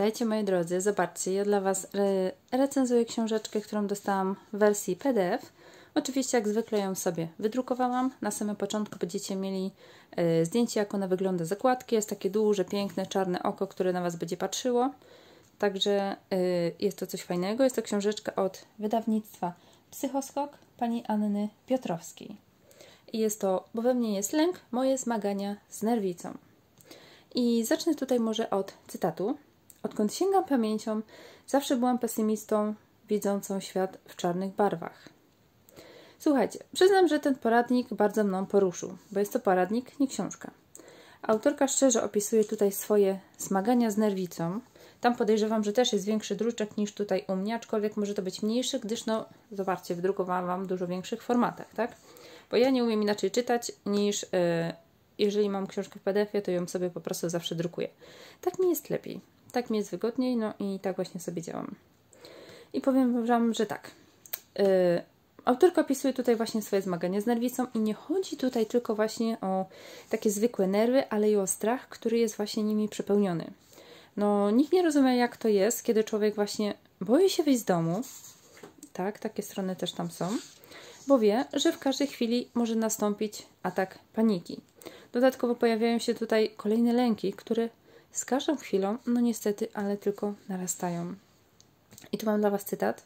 Witajcie moi drodzy, zobaczcie, ja dla Was re recenzuję książeczkę, którą dostałam w wersji PDF. Oczywiście jak zwykle ją sobie wydrukowałam. Na samym początku będziecie mieli y, zdjęcie, jak ona wygląda zakładki. Jest takie duże, piękne, czarne oko, które na Was będzie patrzyło. Także y, jest to coś fajnego. Jest to książeczka od wydawnictwa Psychoskok pani Anny Piotrowskiej. I jest to, bo we mnie jest lęk, moje zmagania z nerwicą. I zacznę tutaj może od cytatu. Odkąd sięgam pamięcią, zawsze byłam pesymistą, widzącą świat w czarnych barwach. Słuchajcie, przyznam, że ten poradnik bardzo mną poruszył, bo jest to poradnik, nie książka. Autorka szczerze opisuje tutaj swoje zmagania z nerwicą. Tam podejrzewam, że też jest większy druczek niż tutaj u mnie, aczkolwiek może to być mniejszy, gdyż no, zobaczcie, wydrukowałam Wam dużo większych formatach, tak? Bo ja nie umiem inaczej czytać niż... Yy, jeżeli mam książkę w PDF-ie, to ją sobie po prostu zawsze drukuję. Tak mi jest lepiej, tak mi jest wygodniej, no i tak właśnie sobie działam. I powiem Wam, że tak. Yy, autorka opisuje tutaj właśnie swoje zmagania z nerwicą i nie chodzi tutaj tylko właśnie o takie zwykłe nerwy, ale i o strach, który jest właśnie nimi przepełniony. No, nikt nie rozumie, jak to jest, kiedy człowiek właśnie boi się wyjść z domu. Tak, takie strony też tam są, bo wie, że w każdej chwili może nastąpić atak paniki. Dodatkowo pojawiają się tutaj kolejne lęki, które z każdą chwilą, no niestety, ale tylko narastają. I tu mam dla Was cytat.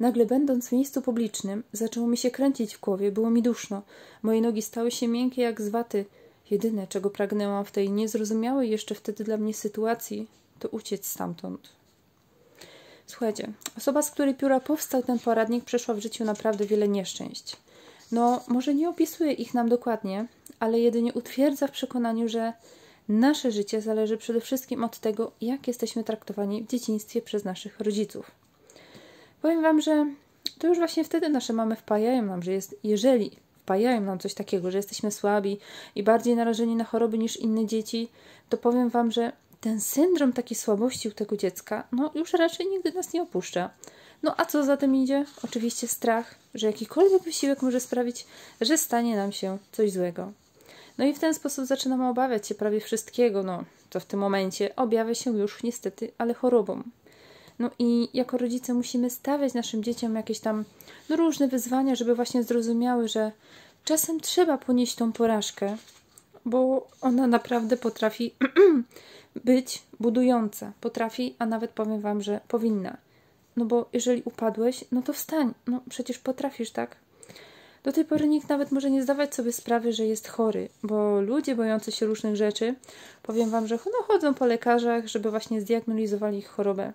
Nagle, będąc w miejscu publicznym, zaczęło mi się kręcić w głowie, było mi duszno. Moje nogi stały się miękkie jak z waty. Jedyne, czego pragnęłam w tej niezrozumiałej jeszcze wtedy dla mnie sytuacji, to uciec stamtąd. Słuchajcie, osoba, z której pióra powstał ten poradnik, przeszła w życiu naprawdę wiele nieszczęść. No, może nie opisuje ich nam dokładnie, ale jedynie utwierdza w przekonaniu, że nasze życie zależy przede wszystkim od tego, jak jesteśmy traktowani w dzieciństwie przez naszych rodziców. Powiem Wam, że to już właśnie wtedy nasze mamy wpajają nam, że jest, jeżeli wpajają nam coś takiego, że jesteśmy słabi i bardziej narażeni na choroby niż inne dzieci, to powiem Wam, że ten syndrom takiej słabości u tego dziecka, no już raczej nigdy nas nie opuszcza. No a co za tym idzie? Oczywiście strach, że jakikolwiek wysiłek może sprawić, że stanie nam się coś złego. No i w ten sposób zaczynamy obawiać się prawie wszystkiego, no to w tym momencie objawia się już niestety, ale chorobą. No i jako rodzice musimy stawiać naszym dzieciom jakieś tam no, różne wyzwania, żeby właśnie zrozumiały, że czasem trzeba ponieść tą porażkę, bo ona naprawdę potrafi być budująca. Potrafi, a nawet powiem Wam, że powinna. No bo jeżeli upadłeś, no to wstań. No przecież potrafisz, tak? Do tej pory nikt nawet może nie zdawać sobie sprawy, że jest chory, bo ludzie bojący się różnych rzeczy, powiem Wam, że no, chodzą po lekarzach, żeby właśnie zdiagnozowali ich chorobę.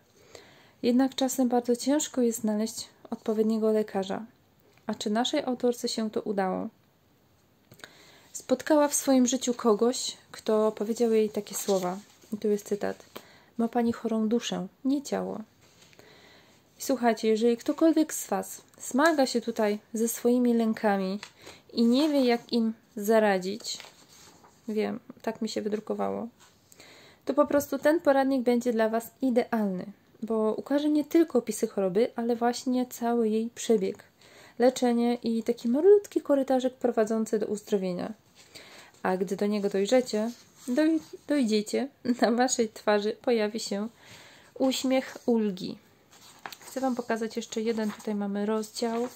Jednak czasem bardzo ciężko jest znaleźć odpowiedniego lekarza. A czy naszej autorce się to udało? Spotkała w swoim życiu kogoś, kto powiedział jej takie słowa. I tu jest cytat. Ma pani chorą duszę, nie ciało. Słuchajcie, jeżeli ktokolwiek z Was smaga się tutaj ze swoimi lękami i nie wie, jak im zaradzić, wiem, tak mi się wydrukowało, to po prostu ten poradnik będzie dla Was idealny, bo ukaże nie tylko opisy choroby, ale właśnie cały jej przebieg, leczenie i taki malutki korytarzek prowadzący do uzdrowienia. A gdy do niego dojrzecie, doj dojdziecie, na Waszej twarzy pojawi się uśmiech ulgi Chcę Wam pokazać jeszcze jeden. Tutaj mamy rozdział.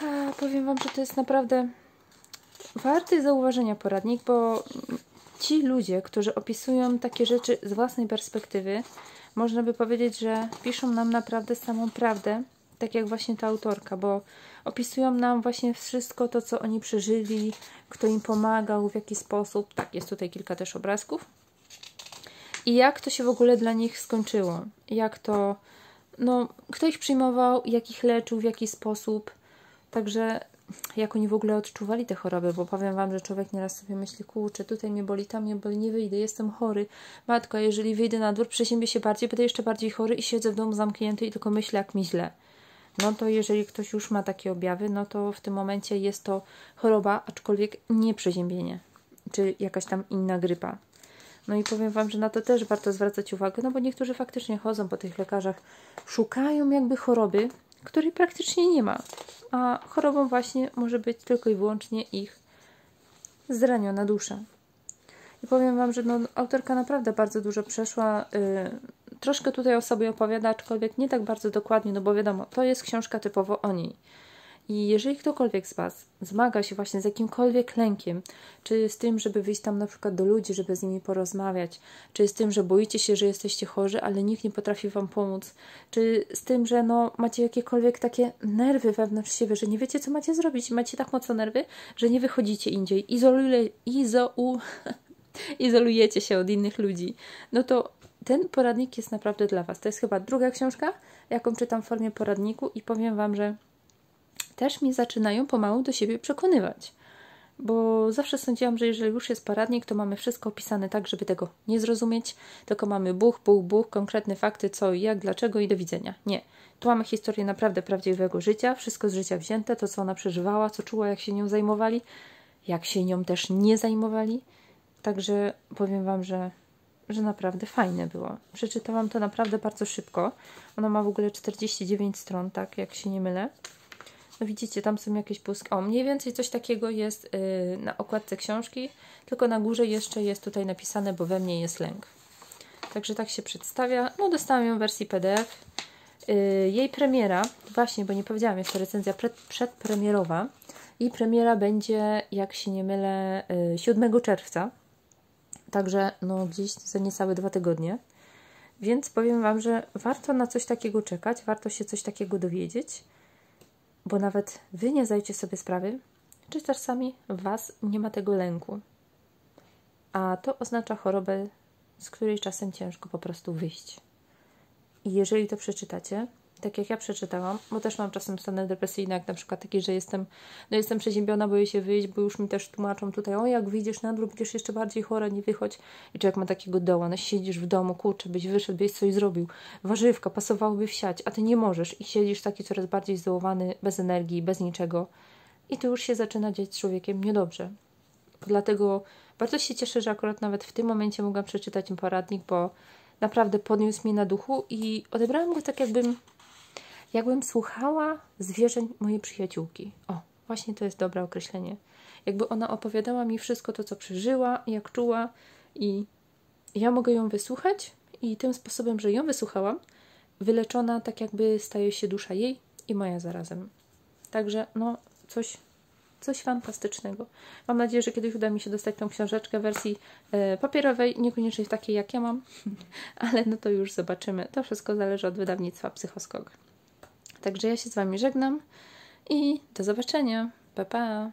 A, powiem Wam, że to jest naprawdę warty zauważenia poradnik, bo ci ludzie, którzy opisują takie rzeczy z własnej perspektywy, można by powiedzieć, że piszą nam naprawdę samą prawdę, tak jak właśnie ta autorka, bo opisują nam właśnie wszystko to, co oni przeżyli, kto im pomagał, w jaki sposób. Tak, jest tutaj kilka też obrazków. I jak to się w ogóle dla nich skończyło? Jak to no, kto ich przyjmował, jak ich leczył, w jaki sposób. Także jak oni w ogóle odczuwali te choroby, bo powiem Wam, że człowiek nieraz sobie myśli, kurczę, tutaj mnie boli, tam mnie boli, nie wyjdę, jestem chory. Matko, jeżeli wyjdę na dwór, przeziębię się bardziej, będę jeszcze bardziej chory i siedzę w domu zamknięty i tylko myślę, jak mi źle. No to jeżeli ktoś już ma takie objawy, no to w tym momencie jest to choroba, aczkolwiek nie przeziębienie, czy jakaś tam inna grypa. No i powiem Wam, że na to też warto zwracać uwagę, no bo niektórzy faktycznie chodzą po tych lekarzach, szukają jakby choroby, której praktycznie nie ma. A chorobą właśnie może być tylko i wyłącznie ich zraniona dusza. I powiem Wam, że no, autorka naprawdę bardzo dużo przeszła. Yy, troszkę tutaj o sobie opowiada, aczkolwiek nie tak bardzo dokładnie, no bo wiadomo, to jest książka typowo o niej. I jeżeli ktokolwiek z Was zmaga się właśnie z jakimkolwiek lękiem, czy z tym, żeby wyjść tam na przykład do ludzi, żeby z nimi porozmawiać, czy z tym, że boicie się, że jesteście chorzy, ale nikt nie potrafi Wam pomóc, czy z tym, że no, macie jakiekolwiek takie nerwy wewnątrz siebie, że nie wiecie, co macie zrobić, macie tak mocno nerwy, że nie wychodzicie indziej, izoluje, izo, u, izolujecie się od innych ludzi, no to ten poradnik jest naprawdę dla Was. To jest chyba druga książka, jaką czytam w formie poradniku i powiem Wam, że też mnie zaczynają pomału do siebie przekonywać. Bo zawsze sądziłam, że jeżeli już jest poradnik, to mamy wszystko opisane tak, żeby tego nie zrozumieć, tylko mamy buch, buch, buch, konkretne fakty, co i jak, dlaczego i do widzenia. Nie. Tu mamy historię naprawdę prawdziwego życia, wszystko z życia wzięte, to co ona przeżywała, co czuła, jak się nią zajmowali, jak się nią też nie zajmowali. Także powiem Wam, że, że naprawdę fajne było. Przeczytałam to naprawdę bardzo szybko. Ona ma w ogóle 49 stron, tak, jak się nie mylę. No widzicie, tam są jakieś pustki. O, mniej więcej coś takiego jest yy, na okładce książki, tylko na górze jeszcze jest tutaj napisane, bo we mnie jest lęk. Także tak się przedstawia. No, dostałam ją w wersji PDF. Yy, jej premiera, właśnie, bo nie powiedziałam, jest to recenzja przed, przedpremierowa. I premiera będzie, jak się nie mylę, yy, 7 czerwca. Także no gdzieś za niecałe dwa tygodnie. Więc powiem Wam, że warto na coś takiego czekać, warto się coś takiego dowiedzieć bo nawet wy nie zdajecie sobie sprawy, czy czasami w was nie ma tego lęku. A to oznacza chorobę, z której czasem ciężko po prostu wyjść. I jeżeli to przeczytacie, tak jak ja przeczytałam, bo też mam czasem stany depresyjne, jak na przykład taki, że jestem, no jestem przeziębiona, boję się wyjść, bo już mi też tłumaczą tutaj, o jak wyjdziesz na dół, będziesz jeszcze bardziej chora, nie wychodź. I człowiek ma takiego doła, no siedzisz w domu, kurczę, byś wyszedł, byś coś zrobił, warzywka, pasowałoby wsiać, a ty nie możesz i siedzisz taki coraz bardziej zdołowany, bez energii, bez niczego. I to już się zaczyna dziać z człowiekiem niedobrze. Dlatego bardzo się cieszę, że akurat nawet w tym momencie mogłam przeczytać poradnik, bo naprawdę podniósł mnie na duchu i odebrałam go tak, jakbym jakbym słuchała zwierzeń mojej przyjaciółki. O, właśnie to jest dobre określenie. Jakby ona opowiadała mi wszystko to, co przeżyła, jak czuła, i ja mogę ją wysłuchać, i tym sposobem, że ją wysłuchałam, wyleczona tak jakby staje się dusza jej i moja zarazem. Także, no, coś, coś fantastycznego. Mam nadzieję, że kiedyś uda mi się dostać tą książeczkę w wersji e, papierowej, niekoniecznie takiej jak ja mam, ale no to już zobaczymy. To wszystko zależy od wydawnictwa Psychoskog. Także ja się z Wami żegnam i do zobaczenia. Pa, pa.